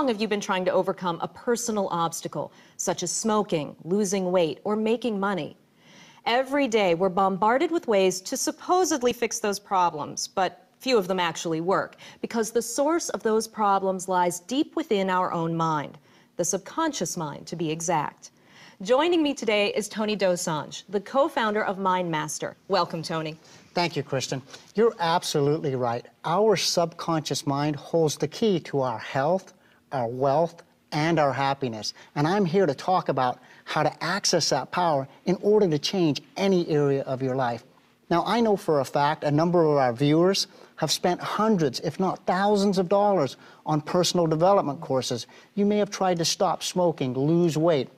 long have you been trying to overcome a personal obstacle, such as smoking, losing weight, or making money? Every day, we're bombarded with ways to supposedly fix those problems, but few of them actually work, because the source of those problems lies deep within our own mind, the subconscious mind, to be exact. Joining me today is Tony Dosanjh, the co-founder of MindMaster. Welcome, Tony. Thank you, Kristen. You're absolutely right. Our subconscious mind holds the key to our health, our wealth, and our happiness. And I'm here to talk about how to access that power in order to change any area of your life. Now, I know for a fact a number of our viewers have spent hundreds, if not thousands of dollars on personal development courses. You may have tried to stop smoking, lose weight,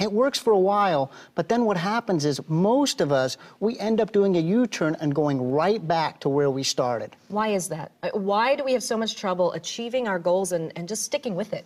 it works for a while, but then what happens is most of us, we end up doing a U-turn and going right back to where we started. Why is that? Uh, why do we have so much trouble achieving our goals and, and just sticking with it?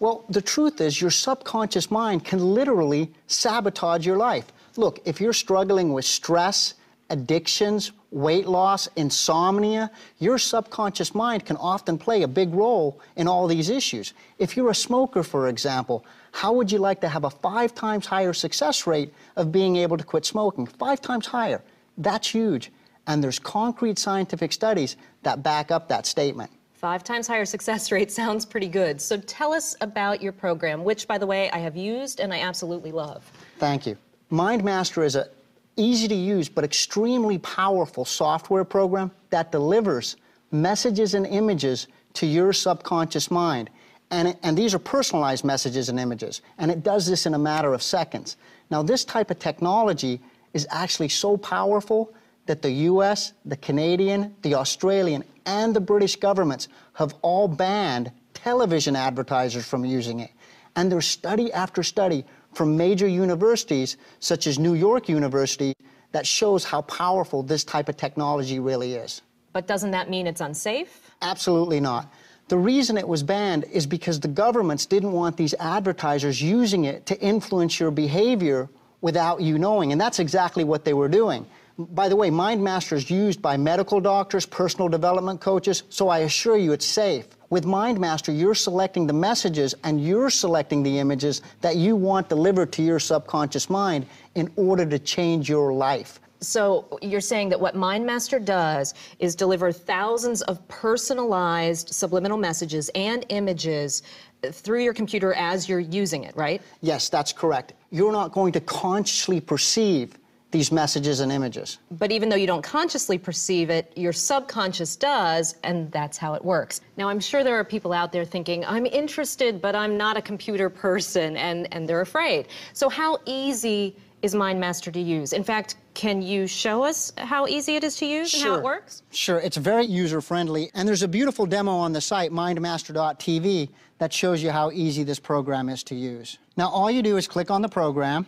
Well, the truth is your subconscious mind can literally sabotage your life. Look, if you're struggling with stress, addictions, weight loss, insomnia, your subconscious mind can often play a big role in all these issues. If you're a smoker, for example, how would you like to have a five times higher success rate of being able to quit smoking? Five times higher. That's huge. And there's concrete scientific studies that back up that statement. Five times higher success rate sounds pretty good. So tell us about your program, which, by the way, I have used and I absolutely love. Thank you. MindMaster is a easy to use but extremely powerful software program that delivers messages and images to your subconscious mind. And, it, and these are personalized messages and images. And it does this in a matter of seconds. Now, this type of technology is actually so powerful that the US, the Canadian, the Australian, and the British governments have all banned television advertisers from using it. And there's study after study from major universities, such as New York University, that shows how powerful this type of technology really is. But doesn't that mean it's unsafe? Absolutely not. The reason it was banned is because the governments didn't want these advertisers using it to influence your behavior without you knowing, and that's exactly what they were doing. By the way, MindMaster is used by medical doctors, personal development coaches, so I assure you it's safe. With MindMaster, you're selecting the messages and you're selecting the images that you want delivered to your subconscious mind in order to change your life. So you're saying that what MindMaster does is deliver thousands of personalized subliminal messages and images through your computer as you're using it, right? Yes, that's correct. You're not going to consciously perceive these messages and images. But even though you don't consciously perceive it, your subconscious does, and that's how it works. Now, I'm sure there are people out there thinking, I'm interested, but I'm not a computer person, and, and they're afraid. So how easy is MindMaster to use? In fact, can you show us how easy it is to use sure. and how it works? Sure, it's very user-friendly, and there's a beautiful demo on the site, mindmaster.tv, that shows you how easy this program is to use. Now, all you do is click on the program,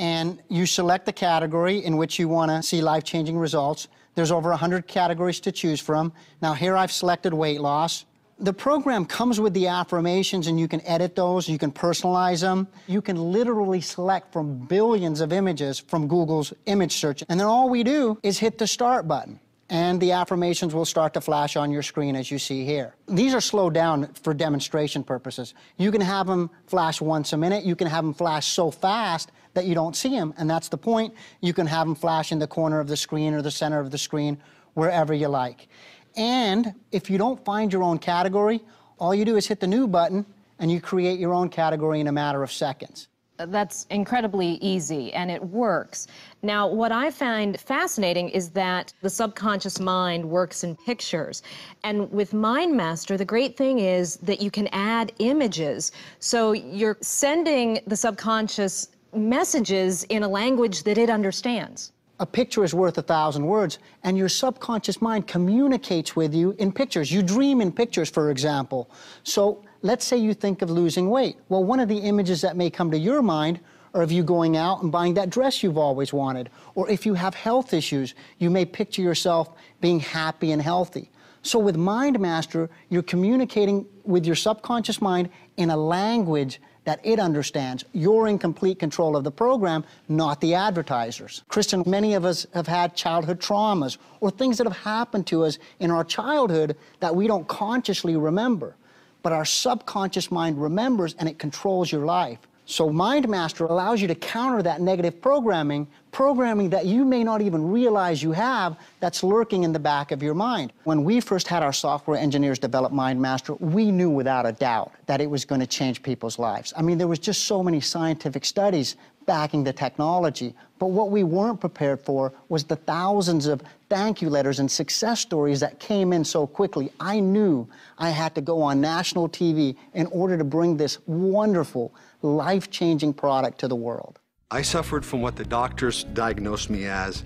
and you select the category in which you want to see life-changing results. There's over 100 categories to choose from. Now here I've selected weight loss. The program comes with the affirmations and you can edit those, you can personalize them. You can literally select from billions of images from Google's image search. And then all we do is hit the start button and the affirmations will start to flash on your screen as you see here. These are slowed down for demonstration purposes. You can have them flash once a minute. You can have them flash so fast that you don't see them, and that's the point. You can have them flash in the corner of the screen or the center of the screen, wherever you like. And if you don't find your own category, all you do is hit the new button and you create your own category in a matter of seconds uh, that's incredibly easy and it works. Now, what I find fascinating is that the subconscious mind works in pictures. And with MindMaster, the great thing is that you can add images. So you're sending the subconscious messages in a language that it understands. A picture is worth a thousand words, and your subconscious mind communicates with you in pictures. You dream in pictures, for example. So let's say you think of losing weight. Well, one of the images that may come to your mind are of you going out and buying that dress you've always wanted. Or if you have health issues, you may picture yourself being happy and healthy. So with MindMaster, you're communicating with your subconscious mind in a language that it understands. You're in complete control of the program, not the advertisers. Kristen, many of us have had childhood traumas or things that have happened to us in our childhood that we don't consciously remember. but our subconscious mind remembers and it controls your life. So MindMaster allows you to counter that negative programming, programming that you may not even realize you have that's lurking in the back of your mind. When we first had our software engineers develop MindMaster, we knew without a doubt that it was going to change people's lives. I mean, there was just so many scientific studies backing the technology. But what we weren't prepared for was the thousands of thank you letters and success stories that came in so quickly. I knew I had to go on national TV in order to bring this wonderful, life changing product to the world. I suffered from what the doctors diagnosed me as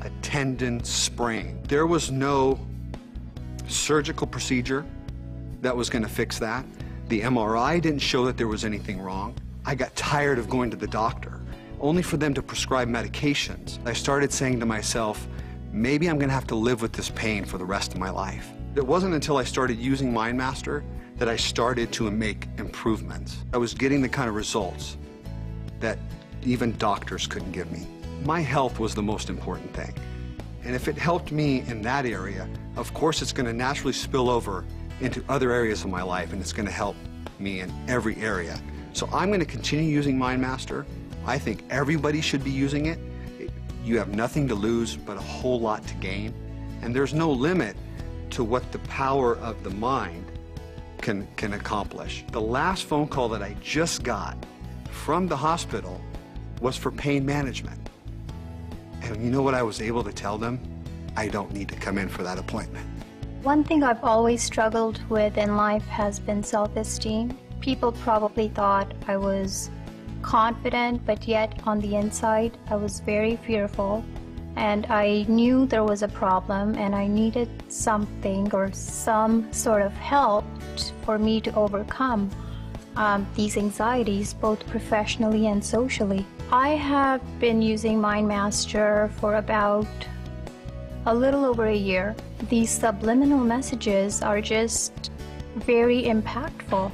a tendon sprain. There was no surgical procedure that was going to fix that. The MRI didn't show that there was anything wrong. I got tired of going to the doctor, only for them to prescribe medications. I started saying to myself, maybe I'm gonna have to live with this pain for the rest of my life. It wasn't until I started using MindMaster that I started to make improvements. I was getting the kind of results that even doctors couldn't give me. My health was the most important thing. And if it helped me in that area, of course it's going to naturally spill over into other areas of my life and it's going to help me in every area. So I'm going to continue using MindMaster. I think everybody should be using it. You have nothing to lose, but a whole lot to gain. And there's no limit to what the power of the mind can, can accomplish. The last phone call that I just got from the hospital was for pain management. And you know what I was able to tell them? I don't need to come in for that appointment. One thing I've always struggled with in life has been self esteem. People probably thought I was confident, but yet on the inside, I was very fearful. And I knew there was a problem, and I needed something or some sort of help for me to overcome um, these anxieties, both professionally and socially. I have been using MindMaster for about a little over a year. These subliminal messages are just very impactful.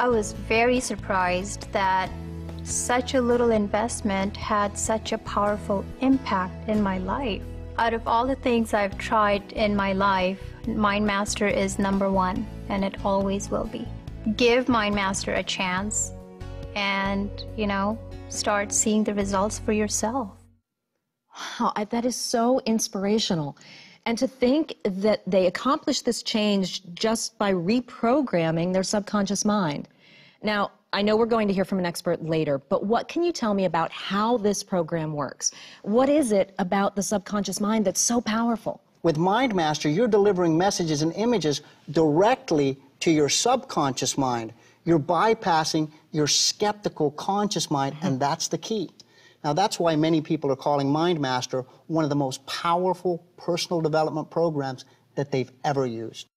I was very surprised that such a little investment had such a powerful impact in my life. Out of all the things I've tried in my life, MindMaster is number one, and it always will be. Give MindMaster a chance and, you know, start seeing the results for yourself. Wow, that is so inspirational. And to think that they accomplished this change just by reprogramming their subconscious mind. Now, I know we're going to hear from an expert later, but what can you tell me about how this program works? What is it about the subconscious mind that's so powerful? With Mind Master, you're delivering messages and images directly to your subconscious mind. You're bypassing your skeptical conscious mind, and that's the key. Now, that's why many people are calling MindMaster one of the most powerful personal development programs that they've ever used.